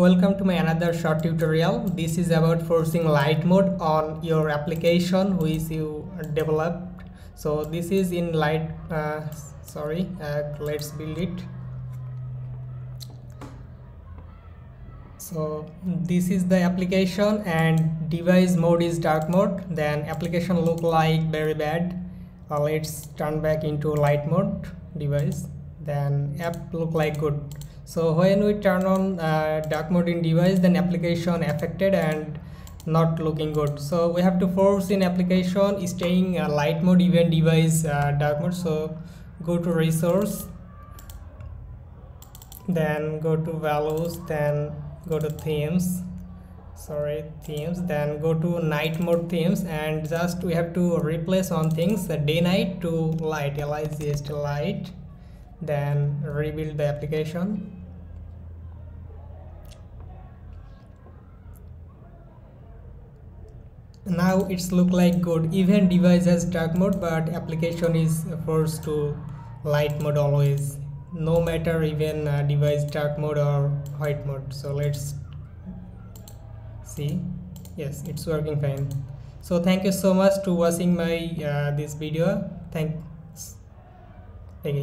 welcome to my another short tutorial. This is about forcing light mode on your application which you developed. So this is in light uh, sorry uh, let's build it. So this is the application and device mode is dark mode. Then application look like very bad. Uh, let's turn back into light mode device then app look like good. So when we turn on uh, dark mode in device then application affected and not looking good. So we have to force in application staying uh, light mode even device uh, dark mode. So go to resource then go to values then go to themes. Sorry themes. Then go to night mode themes and just we have to replace on things the day night to light light light then rebuild the application. Now it's look like good. Even device has dark mode but application is forced to light mode always. No matter even uh, device dark mode or white mode. So let's see. Yes it's working fine. So thank you so much to watching my uh, this video. Thank